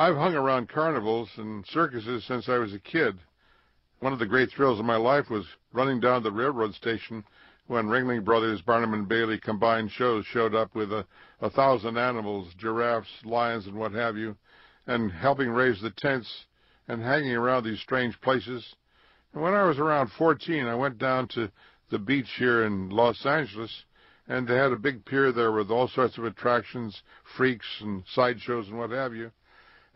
I've hung around carnivals and circuses since I was a kid. One of the great thrills of my life was running down the railroad station when Ringling Brothers, Barnum and Bailey combined shows showed up with a, a thousand animals, giraffes, lions, and what have you, and helping raise the tents and hanging around these strange places. And when I was around 14, I went down to the beach here in Los Angeles, and they had a big pier there with all sorts of attractions, freaks, and sideshows, and what have you.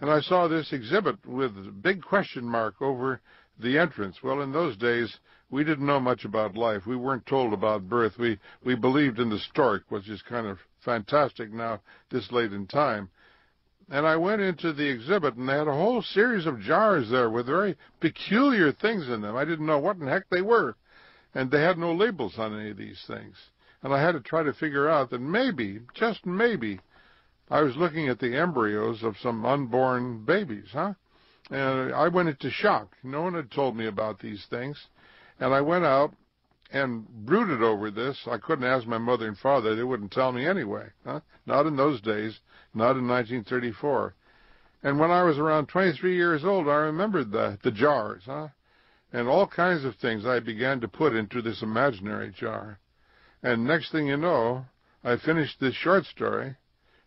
And I saw this exhibit with a big question mark over the entrance. Well, in those days, we didn't know much about life. We weren't told about birth. We we believed in the stork, which is kind of fantastic now, this late in time. And I went into the exhibit, and they had a whole series of jars there with very peculiar things in them. I didn't know what in heck they were, and they had no labels on any of these things. And I had to try to figure out that maybe, just maybe, I was looking at the embryos of some unborn babies, huh? And I went into shock. No one had told me about these things. And I went out and brooded over this. I couldn't ask my mother and father. They wouldn't tell me anyway. Huh? Not in those days. Not in 1934. And when I was around 23 years old, I remembered the, the jars, huh? And all kinds of things I began to put into this imaginary jar. And next thing you know, I finished this short story,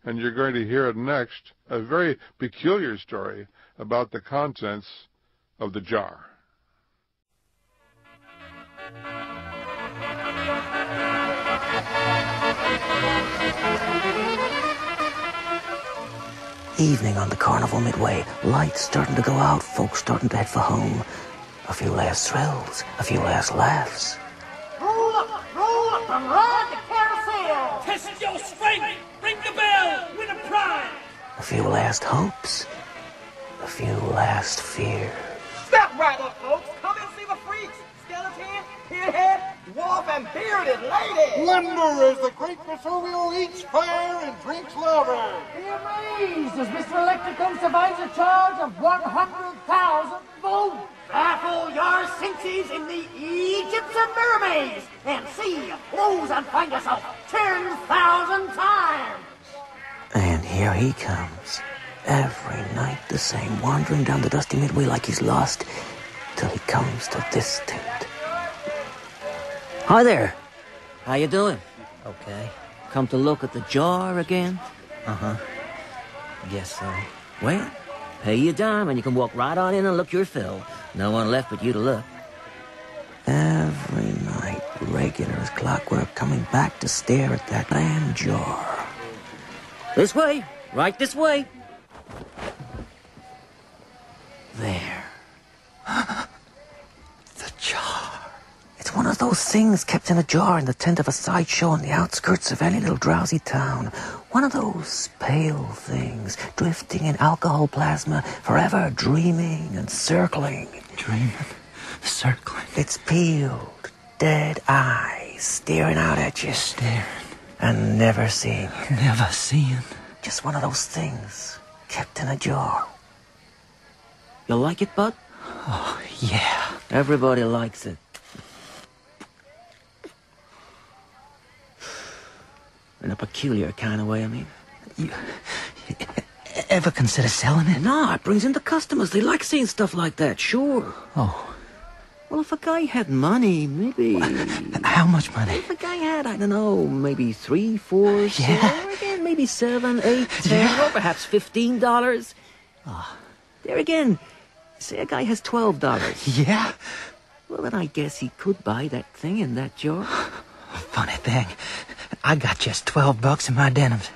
and you're going to hear it next, a very peculiar story about the contents of the jar. Evening on the Carnival Midway. Lights starting to go out, folks starting to head for home. A few last thrills, a few last laughs. Roll up, roll up, and ride the carousel. Test your strength. Few last hopes, a few last fears. Step right up, folks. Come and see the freaks. Skeleton, pinhead, dwarf, and bearded lady. Wonder as the great Vesuvio eats fire and drinks lava. Be amazed as Mr. Electricum survives a charge of 100,000 volts. Baffle your senses in the Egyptian mermaids and see, lose, and find yourself 10,000 times. And here he comes. Every night the same, wandering down the dusty midway like he's lost, till he comes to this tent. Hi there. How you doing? Okay. Come to look at the jar again? Uh-huh. Guess so. Well, pay your dime and you can walk right on in and look your fill. No one left but you to look. Every night, regular as clockwork, coming back to stare at that damn jar. This way. Right this way. There. the jar. It's one of those things kept in a jar in the tent of a sideshow on the outskirts of any little drowsy town. One of those pale things drifting in alcohol plasma, forever dreaming and circling. Dreaming, circling, Its peeled, dead eyes staring out at you staring, and never seeing you. never seeing. Just one of those things kept in a jar. You like it, Bud? Oh, yeah. Everybody likes it. In a peculiar kind of way, I mean. You ever consider selling it? No, it brings in the customers. They like seeing stuff like that, sure. Oh, Well, if a guy had money, maybe. How much money? If a guy had, I don't know, maybe three, four, Yeah. silver again, maybe seven, eight, ten, Yeah. or perhaps fifteen dollars. Ah. There again, say a guy has twelve dollars. Yeah. Well, then I guess he could buy that thing in that jar. Funny thing, I got just twelve bucks in my denims,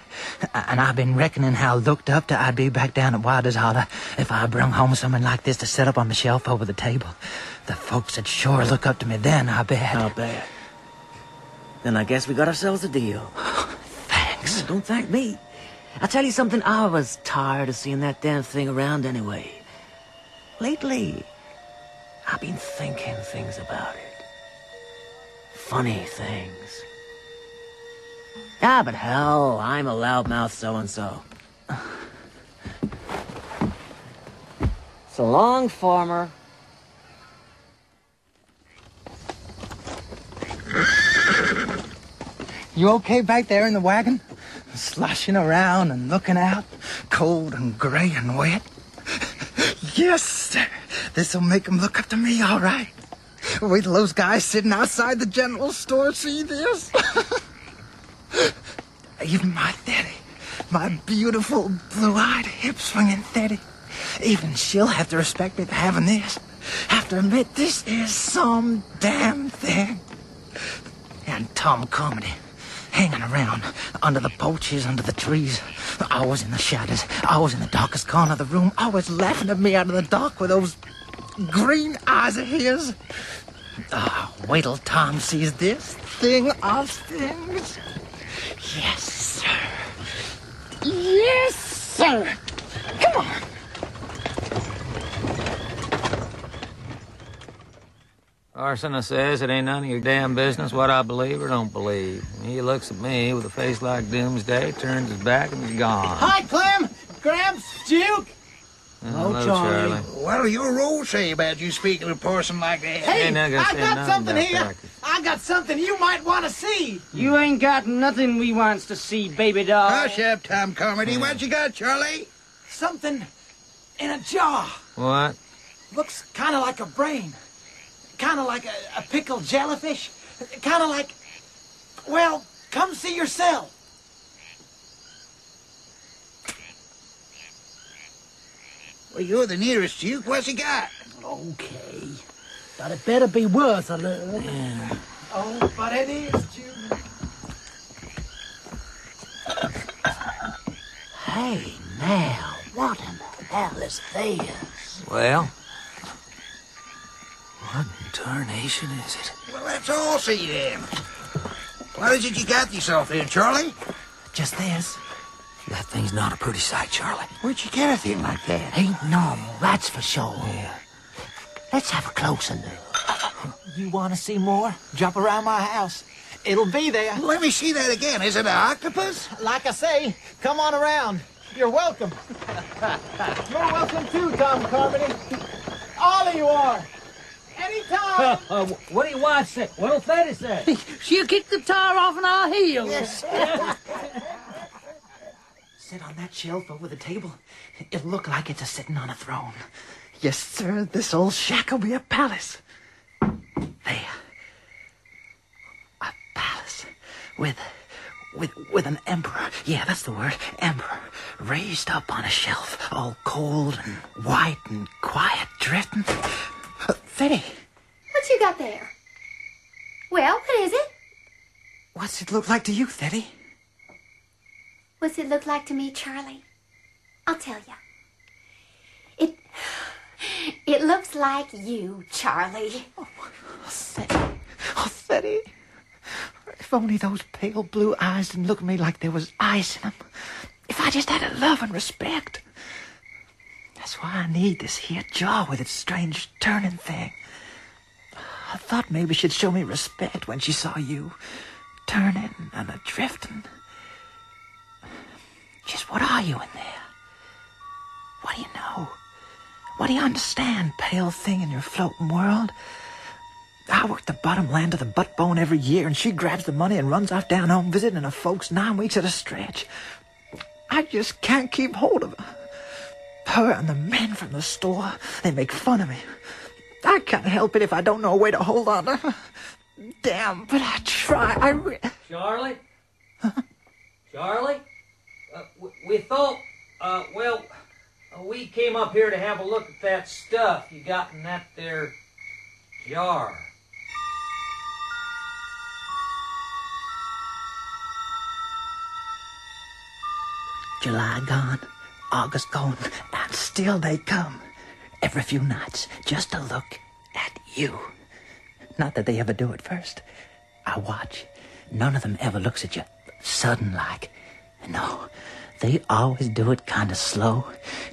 and I've been reckoning how looked up to I'd be back down at Wilder's Holler if I brung home something like this to set up on the shelf over the table. The folks would sure look up to me then, I bet. How bad? Then I guess we got ourselves a deal. Thanks. Don't thank me. I'll tell you something, I was tired of seeing that damn thing around anyway. Lately, I've been thinking things about it. Funny things. Ah, but hell, I'm a loudmouth so-and-so. So long, farmer. You okay back there in the wagon? sloshing around and looking out, cold and gray and wet. Yes, sir. This'll make 'em look up to me, all right. Wait till those guys sitting outside the general store see this. Even my Teddy, my beautiful blue-eyed, hip-swinging Teddy, even she'll have to respect me for having this. Have to admit this is some damn thing. And Tom Carmody, hanging around under the porches, under the trees, always in the shadows, always in the darkest corner of the room, always laughing at me out of the dark with those green eyes of his. Ah, wait till Tom sees this thing of things. Yes, sir. Yes, sir. Come on. Arsena says it ain't none of your damn business what I believe or don't believe. He looks at me with a face like doomsday, turns his back, and is gone. Hi, Clem! Gramps! Duke! Hello, oh, Charlie. What'll your rule say about you speaking to a person like that? Hey, Ain't gonna I got something here. practice. I got something you might want to see. You ain't got nothing we wants to see, baby doll. Hush up, Tom Carmody. What you got, Charlie? Something in a jar. What? Looks kind of like a brain. Kind of like a, a pickled jellyfish. Kind of like. Well, come see yourself. Well, you're the nearest, Duke. What's he got? Okay. But it better be worth a little. Yeah. Oh, but it is, Duke. Hey, now, what in the hell is this? Well? What tarnation is it? Well, let's all see then. What is it you got yourself in, Charlie? Just this. That thing's not a pretty sight, Charlie. Where'd you get a thing like that? Ain't normal, that's for sure. Yeah. Let's have a closer look. You want to see more? Jump around my house. It'll be there. Let me see that again. Is it an octopus? Like I say, come on around. You're welcome. You're welcome too, Tom Carmody. All of you are. Anytime. Uh, what do you want, say? What'll Thedy say? She'll kick the tar off in our heels. Sit on that shelf over the table. It'll look like it's a sitting on a throne. Yes, sir, this old shack'll be a palace. There. A palace. With with with an emperor. Yeah, that's the word. Emperor. Raised up on a shelf, all cold and white and quiet, drifting. Uh, Thedy, What you got there? Well, what is it? what's it look like to you, Teddy? What's it look like to me, Charlie? I'll tell you. It. It looks like you, Charlie. Oh, Teddy. Oh, Teddy. If only those pale blue eyes didn't look at me like there was ice in them. If I just had a love and respect. That's why I need this here jaw with its strange turning thing. I thought maybe she'd show me respect when she saw you turning and a drifting. Just what are you in there? What do you know? What do you understand, pale thing in your floating world? I work the bottom land to the butt bone every year, and she grabs the money and runs off down home visiting her folks nine weeks at a stretch. I just can't keep hold of her. Her and the men from the store, they make fun of me. I can't help it if I don't know a way to hold on. Damn, but I try. I re- Charlie? Charlie? Uh, we, we thought, uh, well, uh, we came up here to have a look at that stuff you got in that there jar. July gone, August gone, and still they come. Every few nights, just to look at you. Not that they ever do it first. I watch. None of them ever looks at you sudden like. No, they always do it kind of slow,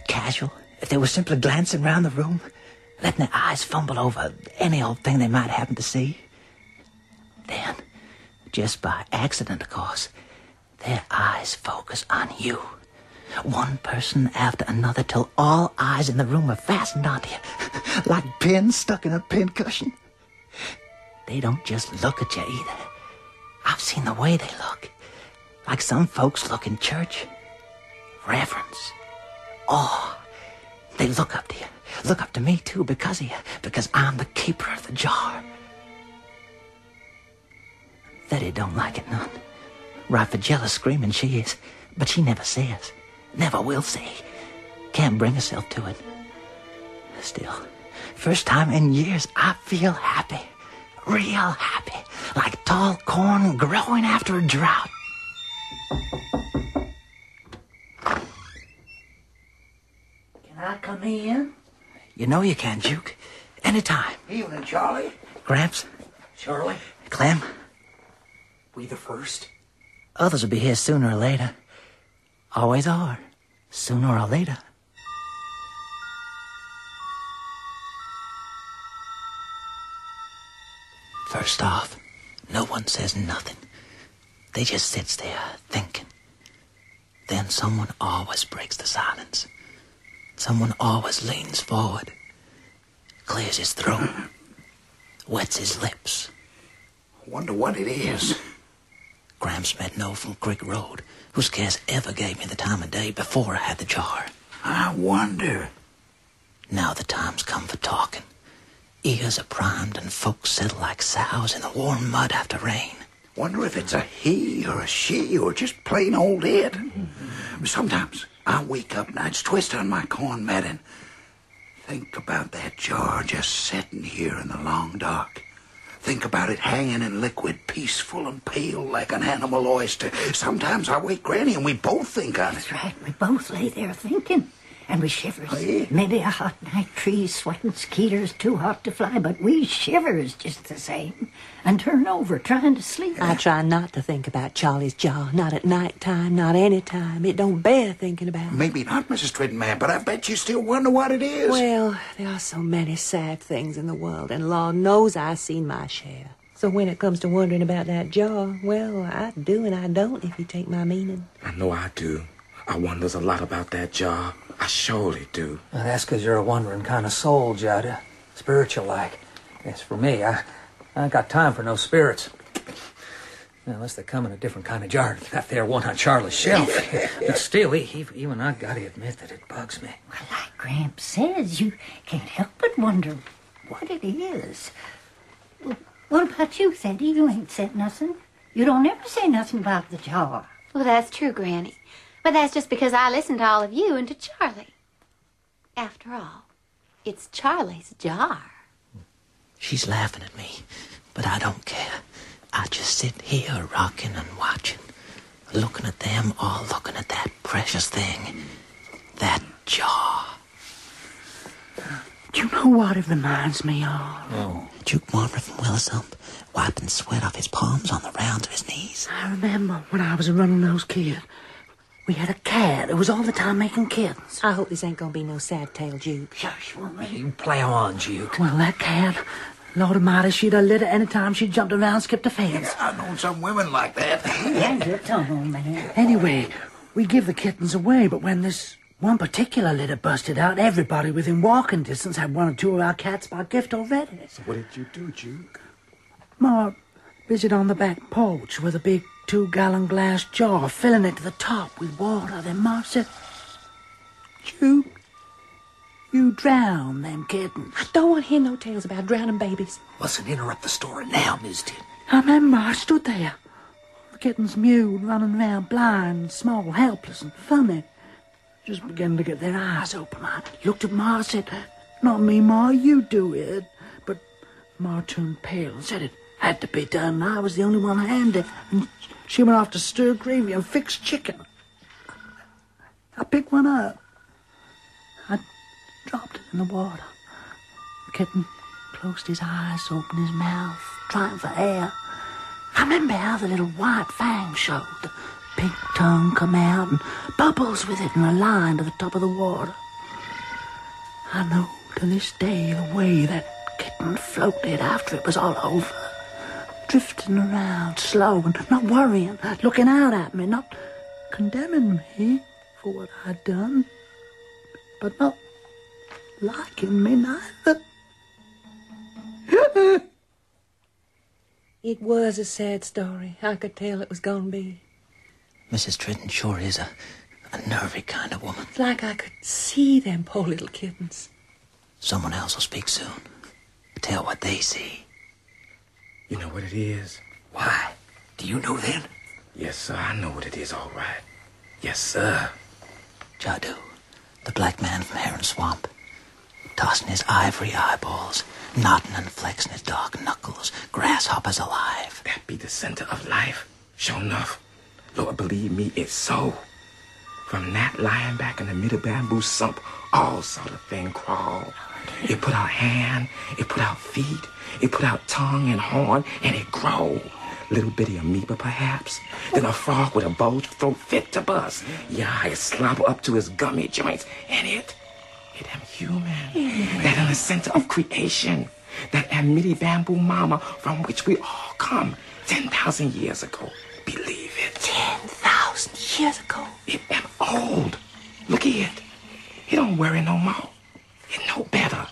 casual. If they were simply glancing round the room, letting their eyes fumble over any old thing they might happen to see. Then, just by accident, of course, their eyes focus on you. One person after another till all eyes in the room are fastened onto you, like pins stuck in a pincushion. They don't just look at you either. I've seen the way they look. like some folks look in church. Reverence. Awe. They look up to you. Look up to me, too, because of you. Because I'm the keeper of the jar. Thedy don't like it none. Right for jealous screaming she is. But she never says. Never will say. Can't bring herself to it. Still, first time in years I feel happy. Real happy. Like tall corn growing after a drought. Can I come in? You know you can, Juke. Anytime. Evening, Charlie. Gramps, Shirley. Clem, we the first? others will be here sooner or later. Always are. Sooner or later. First off, no one says nothing. They just sits there thinking. Then someone always breaks the silence. Someone always leans forward, clears his throat, wets his lips. Wonder what it is. Gramps Medknowe from Creek Road, Whose scarce ever gave me the time of day before I had the jar. I wonder. Now the time's come for talking. Ears are primed and folks settle like sows in the warm mud after rain. Wonder if it's a he or a she or just plain old it. Sometimes I wake up nights, twist on my corn mat, and think about that jar just sitting here in the long dark. Think about it hanging in liquid, peaceful and pale like an animal oyster. Sometimes I wake Granny and we both think on it. That's right. We both lay there thinking. And we shivers. Yeah? Maybe a hot night, trees sweating, skeeters too hot to fly, but we shivers just the same. And turn over trying to sleep. I try not to think about Charlie's jaw, not at night time, not any time. It don't bear thinking about. Maybe not, Mrs. Trittenman, but I bet you still wonder what it is. Well, there are so many sad things in the world, and Lord knows I've seen my share. So when it comes to wondering about that jaw, well, I do and I don't, if you take my meaning. I know I do. I wonders a lot about that jar. I surely do. Well, that's 'cause you're a wandering kind of soul, Jahdoo. Spiritual like. As for me, I, I ain't got time for no spirits. Unless they come in a different kind of jar. That there one on Charlie's shelf. but still, e- e- even I gotta admit that it bugs me. Well, like Gramps says, you can't help but wonder what it is. Well, what about you, Thedy? You ain't said nothing. You don't ever say nothing about the jar. Well, that's true, Granny. But that's just because I listen to all of you and to Charlie. After all, it's Charlie's jar. She's laughing at me, but I don't care. I just sit here rocking and watching, looking at them all looking at that precious thing, that jar. Do you know what it reminds me of? Oh. Duke Marmer from Willisump, wiping sweat off his palms on the rounds of his knees. I remember when I was a running those kids. We had a cat that was all the time making kittens. I hope this ain't gonna be no sad tale, Juke. Shush, woman. You play on, Duke. Well, that cat, Lord Almighty, she'd have lit it any time she jumped around, skipped a fence. I've known some women like that. Yeah, your tongue, old man. Anyway, we give the kittens away, but when this one particular litter busted out, everybody within walking distance had one or two of our cats by gift already. So What did you do, Duke? Ma busied on the back porch with a big two-gallon glass jar, filling it to the top with water. Then Ma said, Juke, you drown them kittens. I don't want to hear no tales about drowning babies. Mustn't interrupt the story now, Miss Tit. I remember I stood there. The kittens mewed, running around blind, small, helpless, and funny. Just beginning to get their eyes open. I looked at Ma and said, Not me, Ma, you do it. But Ma turned pale and said it had to be done. I was the only one handy. And she went off to stir gravy and fix chicken. I picked one up. I dropped it in the water. The kitten closed his eyes, opened his mouth, trying for air. I remember how the little white fang showed. The pink tongue come out and bubbles with it in a line to the top of the water. I know to this day the way that kitten floated after it was all over. Drifting around, slow and not worrying, looking out at me, not condemning me for what I'd done, but not liking me neither. It was a sad story. I could tell it was gonna be. Mrs. Tridden sure is a, a nervy kind of woman. It's like I could see them poor little kittens. Someone else will speak soon. Tell what they see. You know what it is? Why? Do you know then? Yes, sir, I know what it is, all right. Yes, sir. Jahdoo, the black man from Heron Swamp, tossing his ivory eyeballs, nodding and flexing his dark knuckles, grasshoppers alive. That be the center of life, sure enough. Lord, believe me, it's so. From that lying back in the middle bamboo sump, all sort of thing crawled. It put out hand, it put out feet, it put out tongue and horn, and it grow. Little bitty amoeba, perhaps. Then a frog with a bulge throat fit to bust. Yeah, it slobber up to his gummy joints, and it, it am human. That in the center of creation. That amity bamboo mama from which we all come 10,000 years ago. Believe it. 10,000 years ago. It am old. Look at it. It don't worry no more. It know better.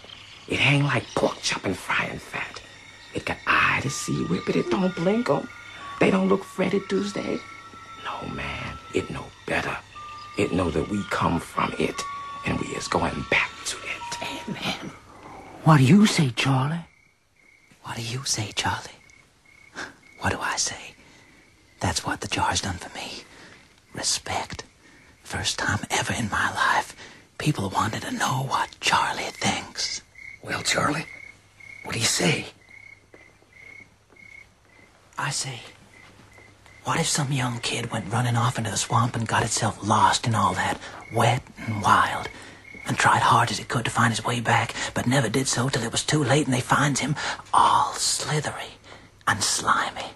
It hang like pork chop and frying fat. It got eye to see with, but it don't blink 'em. They don't look Freddy Tuesday. No, man. It know better. It know that we come from it, and we is going back to it. Amen. What do you say, Charlie? What do you say, Charlie? What do I say? That's what the jar's done for me. Respect. First time ever in my life, people wanted to know what Charlie thinks. Well, Charlie, what do you say? I say, what if some young kid went running off into the swamp and got itself lost in all that, wet and wild, and tried hard as he could to find his way back, but never did so till it was too late and they finds him all slithery and slimy,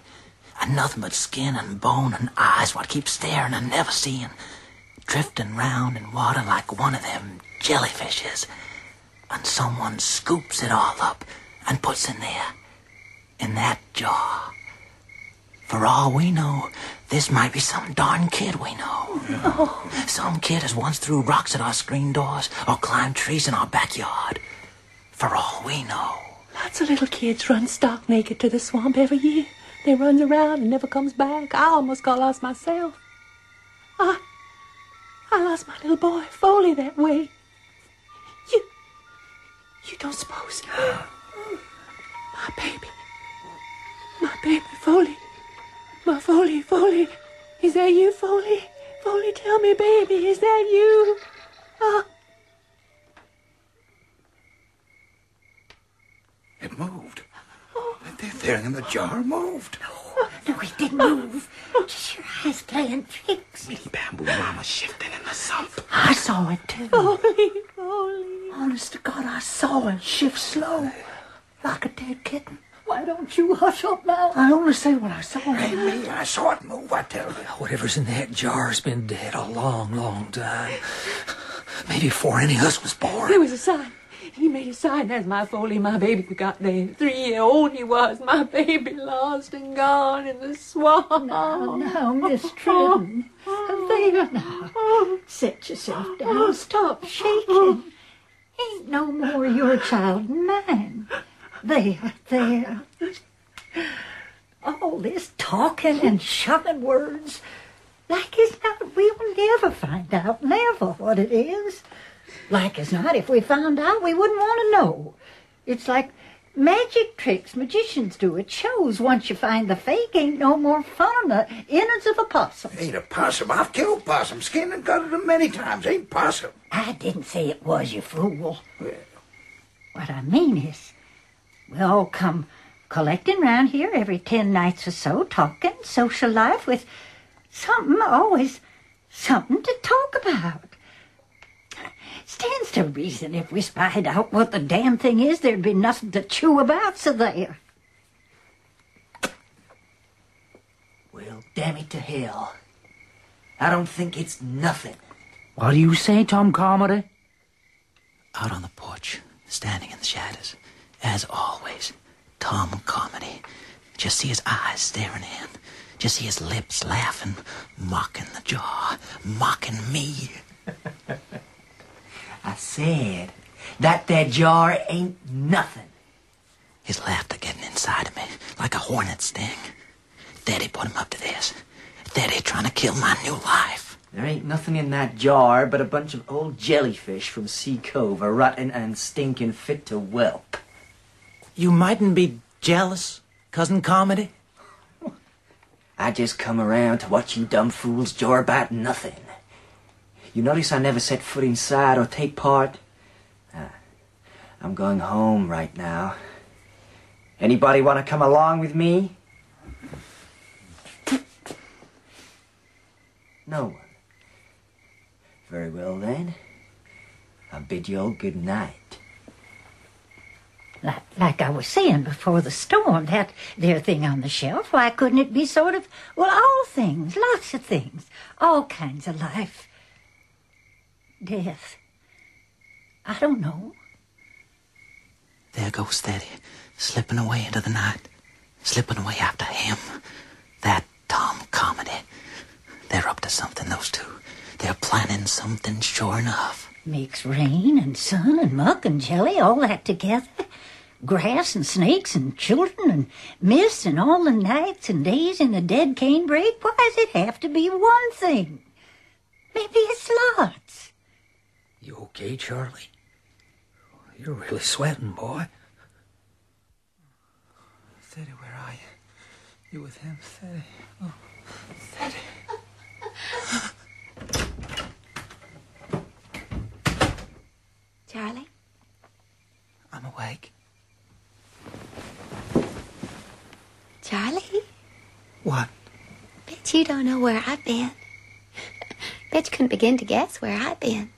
and nothing but skin and bone and eyes what keep staring and never seeing, drifting round in water like one of them jellyfishes, and someone scoops it all up and puts in there, in that jar. For all we know, this might be some darn kid we know. Some kid has once threw rocks at our screen doors or climbed trees in our backyard. For all we know. Lots of little kids run stark naked to the swamp every year. They runs around and never comes back. I almost got lost myself. I, I lost my little boy Foley that way. You, you don't suppose my baby, my baby Foley, my Foley, Foley, is that you, Foley? Foley, tell me, baby, is that you? Ah. It moved. That thing in the jar moved. No, it didn't move. Just your eyes playing tricks. Bamboo mama shifting in the sump. I saw it too. Foley, Foley. Honest to God, I saw it shift slow, like a dead kitten. Why don't you hush up now? I only say what I saw. Hey, me, I saw it move, I tell you. Whatever's in that jar's been dead a long, long time. Maybe before any of us was born. There was a sign. He made a sign. That's my Foley, my baby got there. Three year old he was. My baby lost and gone in the swamp. Now, now, Miss Trim. There oh. now. Set yourself down. Stop shaking. Ain't no more your child than mine. There, there. All this talking and shoving words. Like as not, we'll never find out, never, what it is. Like as not, if we found out, we wouldn't want to know. It's like magic tricks magicians do. It shows once you find the fake, ain't no more fun than the innards of a possum. Ain't a possum. I've killed possum, skinned and gutted them many times. Ain't possum. I didn't say it was, you fool. Well. What I mean is, we all come collecting round here every ten nights or so, talking, social life with something, always something to talk about. Stands to reason if we spied out what the damn thing is, there'd be nothing to chew about, so there. Well, damn it to hell. I don't think it's nothing. What do you say, Tom Carmody? Out on the porch, standing in the shadows, as always, Tom Carmody. Just see his eyes staring in. Just see his lips laughing, mocking the jaw, mocking me. I said that that jar ain't nothing. His laughter getting inside of me like a hornet's sting. Daddy put him up to this. Teddy trying to kill my new life. There ain't nothing in that jar but a bunch of old jellyfish from Sea Cove, a rotten and stinking fit to whelp. You mightn't be jealous, Cousin Carmody. I just come around to watch you dumb fools jar about nothing. You notice I never set foot inside or take part? Ah, I'm going home right now. Anybody want to come along with me? No one. Very well then. I bid you all good night. Like, like I was saying before the storm, that there thing on the shelf, why couldn't it be sort of, well, all things, lots of things, all kinds of life? Death. I don't know. There goes Teddy, slipping away into the night, slipping away after him. That Tom Carmody. They're up to something, those two. They're planning something sure enough. Mix rain and sun and muck and jelly, all that together. Grass and snakes and children and mist and all the nights and days in the dead cane brake. Why does it have to be one thing? Maybe it's lots. You okay, Charlie? You're really sweating, boy. Teddy, where are you? You with him, Teddy? Oh, Teddy. Charlie? I'm awake. Charlie? What? Bet you don't know where I've been. Bet you couldn't begin to guess where I've been.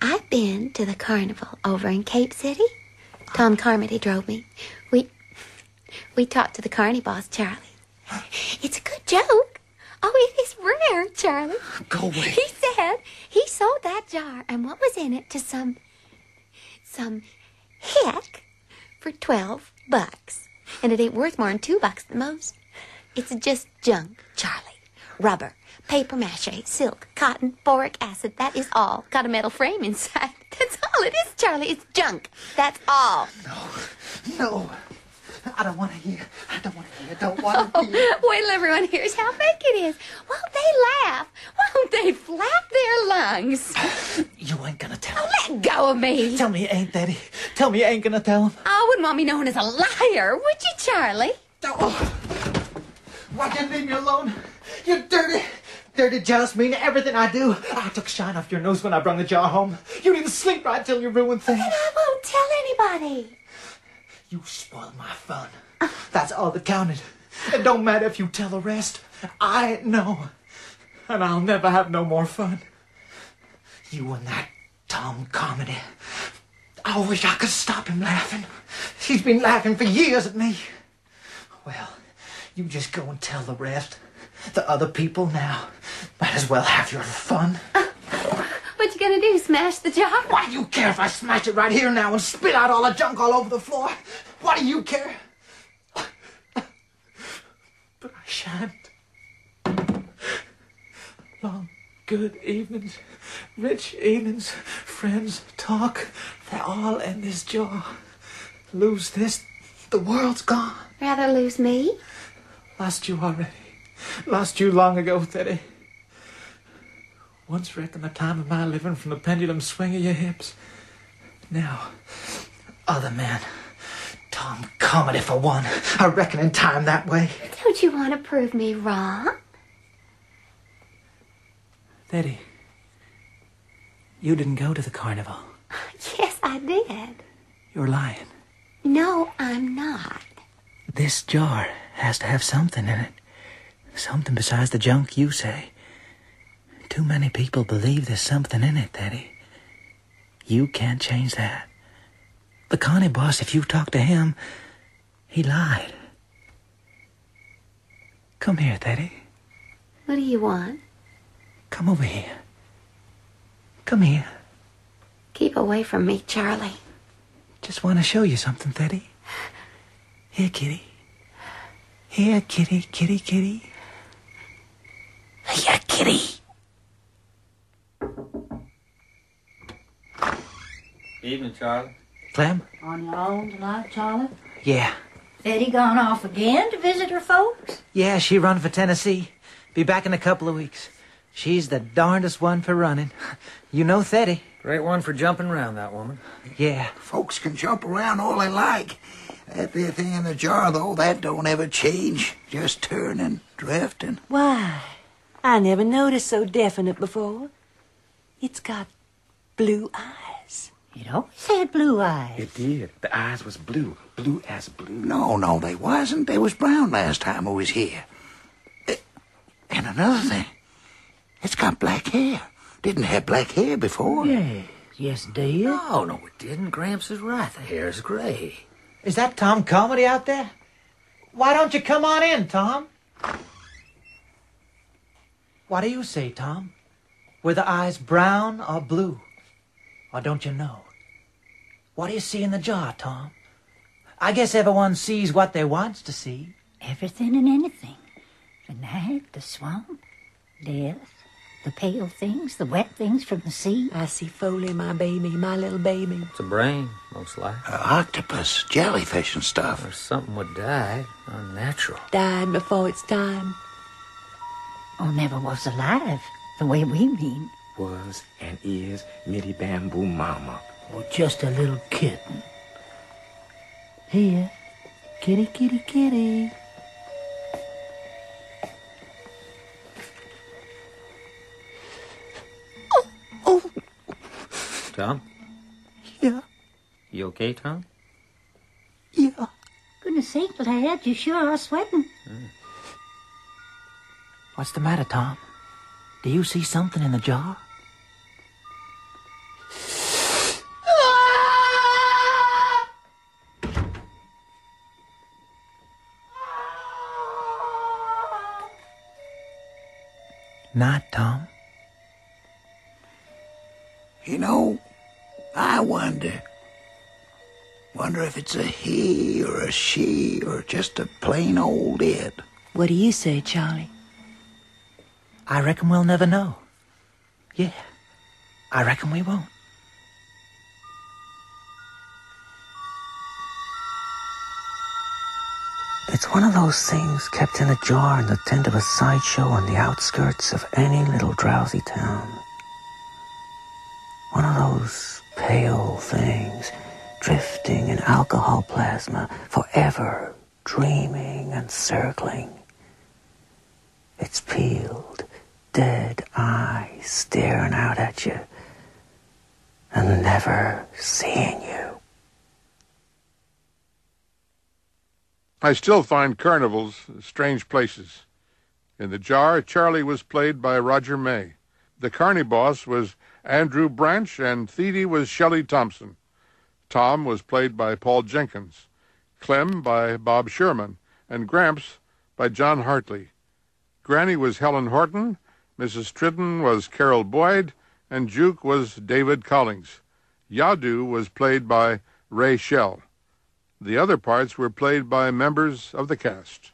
I've been to the carnival over in Cape City. Tom Carmody drove me. We we talked to the carny boss, Charlie. It's a good joke. Oh, it is rare, Charlie. Go away. He said he sold that jar and what was in it to some some hick for twelve bucks. And it ain't worth more than two bucks at the most. It's just junk, Charlie. Rubber, paper mache, silk, cotton, boric acid. That is all. Got a metal frame inside. That's all it is, Charlie. It's junk. That's all. No. No. I don't want to hear. I don't want to hear. I don't want to oh, hear. Wait till everyone hears how fake it is. Won't they laugh? Won't they flap their lungs? You ain't gonna tell oh, him. Let go of me. Tell me you ain't, Daddy. Tell me you ain't gonna tell him. I oh, wouldn't want me known as a liar, would you, Charlie? Don't why can't you leave me alone? You dirty, dirty Jasmine. Everything I do, I took shine off your nose when I brung the jar home. You didn't sleep right till you ruined things. I won't tell anybody. You spoiled my fun. That's all that counted. It don't matter if you tell the rest. I know. And I'll never have no more fun. You and that Tom Carmody. I wish I could stop him laughing. He's been laughing for years at me. Well, you just go and tell the rest. The other people now. Might as well have your fun. What you gonna do? Smash the jar? Why do you care if I smash it right here now and spit out all the junk all over the floor? Why do you care? But I shan't. Long, good evenings, rich evenings, friends, talk, they're all in this jar. Lose this, the world's gone. Rather lose me? Lost you already. Lost you long ago, Teddy. Once reckoned the time of my living from the pendulum swing of your hips. Now, other men. Tom Carmody for one. I reckon in time that way. Don't you want to prove me wrong? Teddy, you didn't go to the carnival. Yes, I did. You're lying. No, I'm not. This jar has to have something in it. Something besides the junk you say. Too many people believe there's something in it, Teddy. You can't change that. The carny boss, if you talk to him, he lied. Come here, Teddy. What do you want? Come over here. Come here. Keep away from me, Charlie. Just want to show you something, Teddy. Here, kitty. Here, kitty, kitty, kitty. Here, kitty. Evening, Charlie. Clem? On your own tonight, Charlie? Yeah. Thedy gone off again to visit her folks? Yeah, she run for Tennessee. Be back in a couple of weeks. She's the darndest one for running. You know Thedy. Great one for jumping around, that woman. Yeah. Folks can jump around all they like. That there thing in the jar, though, that don't ever change. Just turning, drifting. Why? I never noticed so definite before. It's got blue eyes. It always had blue eyes. It did. The eyes was blue. Blue as blue. No, no, they wasn't. They was brown last time I was here. Eh, And another thing, it's got black hair. Didn't have black hair before. Yes, yes, it did. No, no, it didn't. Gramps is right. The hair's gray. Is that Tom Carmody out there? Why don't you come on in, Tom? What do you say, Tom? Were the eyes brown or blue? Or don't you know? What do you see in the jar, Tom? I guess everyone sees what they wants to see. Everything and anything. The night, the swamp, death, the pale things, the wet things from the sea. I see Foley, my baby, my little baby. It's a brain, most likely. Uh, octopus, jellyfish and stuff. Or something would die. Unnatural. Died before its time. Or never was alive, the way we mean. Was and is Mitty Bamboo Mama. Or just a little kitten. Here, kitty, kitty, kitty. Oh, oh. Tom? Yeah, You okay, Tom? yeah. Goodness sake, lad, you sure are sweating. Hmm. What's the matter, Tom? Do you see something in the jar? Not, Tom. You know, I wonder. Wonder if it's a he or a she or just a plain old it. What do you say, Charlie? I reckon we'll never know. Yeah, I reckon we won't. It's one of those things kept in a jar in the tent of a sideshow on the outskirts of any little drowsy town. One of those pale things drifting in alcohol plasma, forever dreaming and circling. Its peeled, dead eyes staring out at you and never seeing you. I still find carnivals strange places. In the jar, Charlie was played by Roger May. The carny boss was Andrew Branch, and Thedy was Shelley Thompson. Tom was played by Paul Jenkins. Clem by Bob Sherman, and Gramps by John Hartley. Granny was Helen Horton, Mrs. Tridden was Carol Boyd, and Juke was David Collings. Jahdoo was played by Ray Shell. The other parts were played by members of the cast.